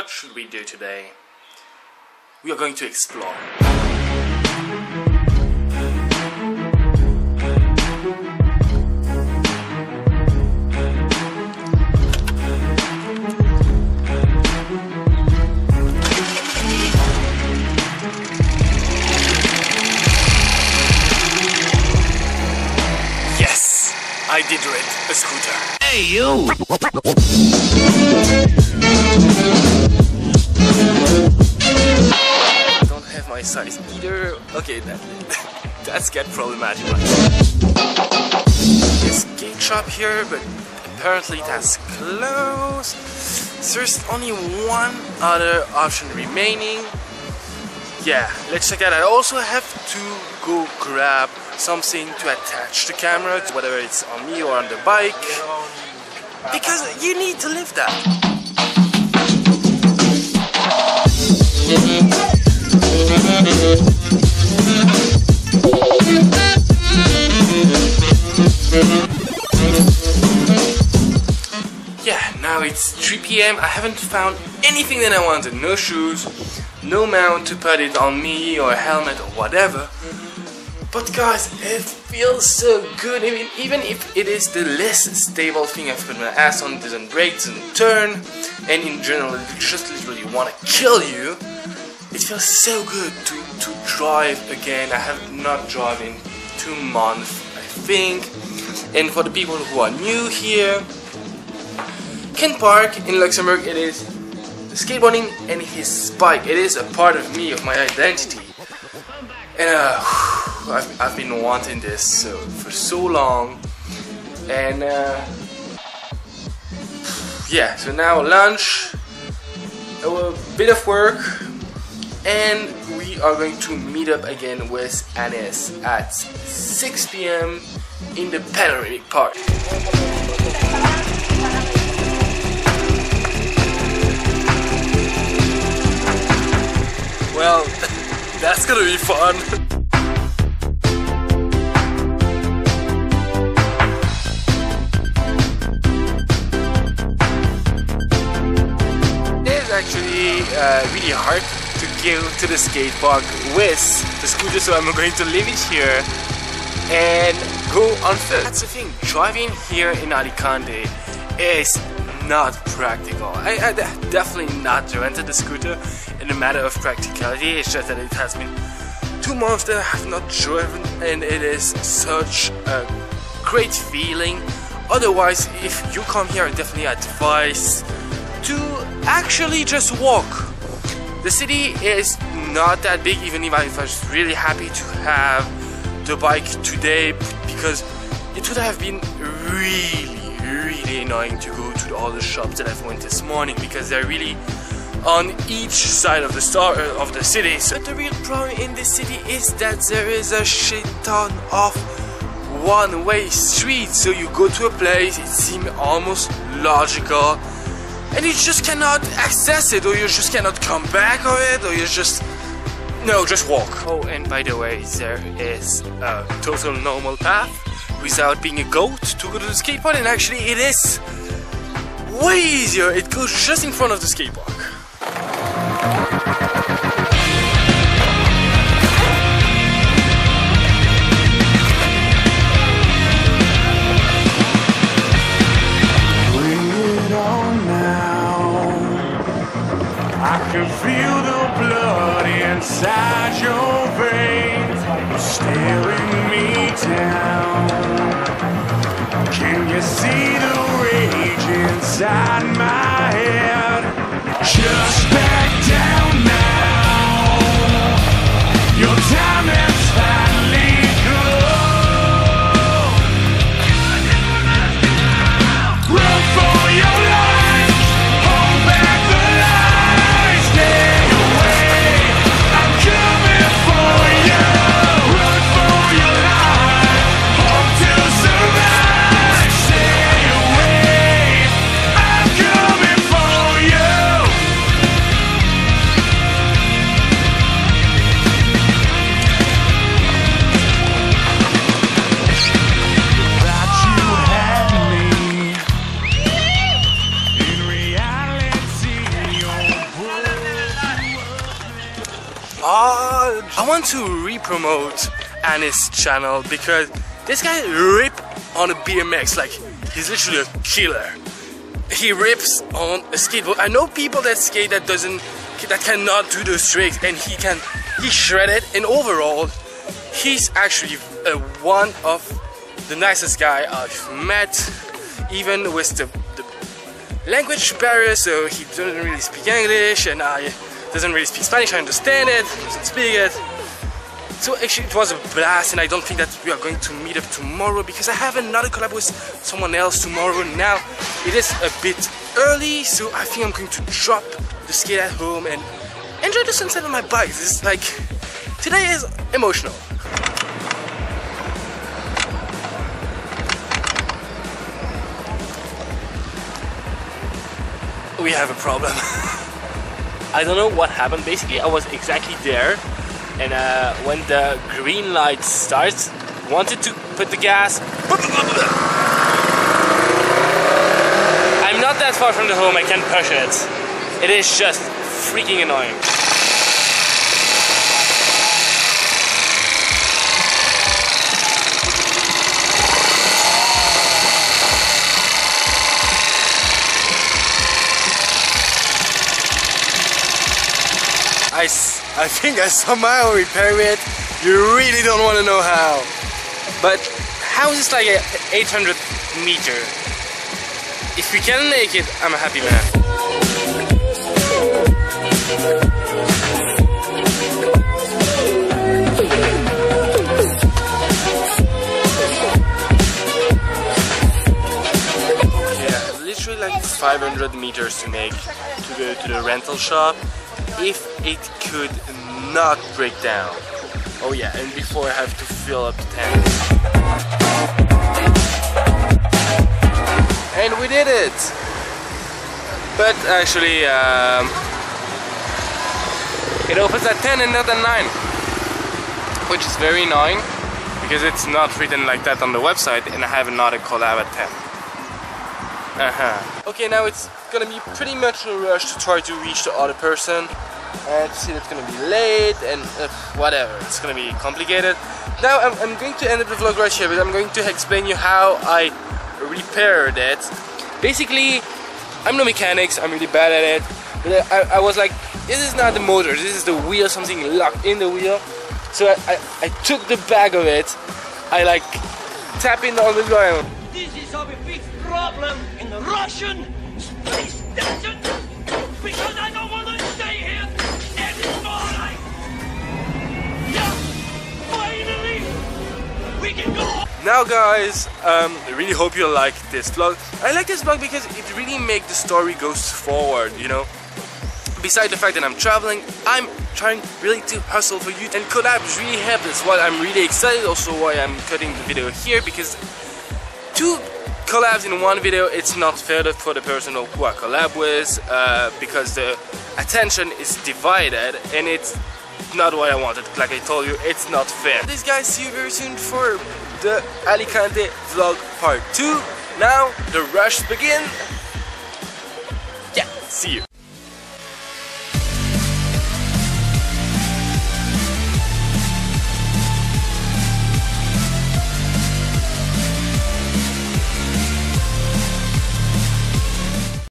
what should we do today? We are going to explore. Yes, I did rent a scooter. Hey, you! My size either. Okay, that that's get problematic. There's a skate shop here, but apparently that's closed. There's only one other option remaining. Yeah, let's check that out. I also have to go grab something to attach the camera, to whether it's on me or on the bike, because you need to live that. Yeah, now it's 3 p.m. I haven't found anything that I wanted. No shoes, no mount to put it on me or a helmet or whatever. But guys, it feels so good. I mean, even if it is the less stable thing I've put my ass on, doesn't break, doesn't turn, and in general it just literally wanna kill you. It feels so good to, to drive again. I have not driven in two months, I think. And for the people who are new here, Ken Park in Luxembourg, it is skateboarding and his bike. It is a part of me, of my identity. And uh, I've, I've been wanting this so, for so long. And uh, yeah, so now lunch, a bit of work, and we are going to meet up again with Anes at 6 p.m. in the Panoramic Park. Well, that's gonna be fun. Actually uh, really hard to go to the skate park with the scooter, so I'm going to leave it here and go on foot. That's the thing, driving here in Alicante is not practical. I, I definitely not rented the scooter in a matter of practicality. It's just that it has been two months that I have not driven, and it is such a great feeling. Otherwise, if you come here, I definitely advise to actually just walk. The city is not that big, even if I was really happy to have the bike today because it would have been really, really annoying to go to all the shops that I've went this morning because they're really on each side of the star uh, of the city. So the real problem in this city is that there is a shit ton of one-way streets. So you go to a place, it seems almost logical, and you just cannot access it, or you just cannot come back of it, or you just no, just walk. Oh, and by the way, there is a total normal path without being a goat to go to the skate park, and actually, it is way easier. It goes just in front of the skate park. Inside your veins, staring me down. Can you see the rage inside my I want to re-promote Anes channel because this guy rip on a BMX like he's literally a killer. He rips on a skateboard. I know people that skate that doesn't that cannot do those tricks and he can he shredded and overall he's actually uh, one of the nicest guy I've met even with the, the language barrier so he doesn't really speak English and I doesn't really speak Spanish I understand it doesn't speak it. So actually it was a blast and I don't think that we are going to meet up tomorrow because I have another collab with someone else tomorrow. Now it is a bit early so I think I'm going to drop the skate at home and enjoy the sunset on my bike. It's like today is emotional. We have a problem I don't know what happened. Basically I was exactly there. And uh, when the green light starts wanted to put the gas. I'm not that far from the home. I can push it. It is just freaking annoying I, s- I think I somehow repair it. You really don't want to know how. But how is this like 800 meter? If we can make it, I'm a happy man. Yeah, literally like 500 meters to make to go to the rental shop if it could not break down. Oh yeah, and before I have to fill up the tank. And we did it! But actually, um, it opens at 10 and not at 9. Which is very annoying because it's not written like that on the website and I have another collab at 10. Uh-huh. Okay, now it's gonna be pretty much a rush to try to reach the other person and see that it's gonna be late and uh, whatever. It's gonna be complicated. Now I'm, I'm going to end up the vlog right here, but I'm going to explain you how I repaired it. Basically, I'm no mechanics. I'm really bad at it. But I, I was like, this is not the motor. This is the wheel. Something locked in the wheel. So I, I, I took the bag of it. I like tap it on the ground. This is our big problem in the Now guys, um, I really hope you like this vlog. I like this vlog because it really makes the story goes forward, you know. Besides the fact that I'm traveling, I'm trying really to hustle for you and collabs really help. That's why I'm really excited. Also why I'm cutting the video here because two collabs in one video, it's not fair for the person who I collab with uh, because the attention is divided and it's not what I wanted. Like I told you, it's not fair. This guys, see you very soon for the Alicante vlog part 2. Now the rush begin. Yeah, see you.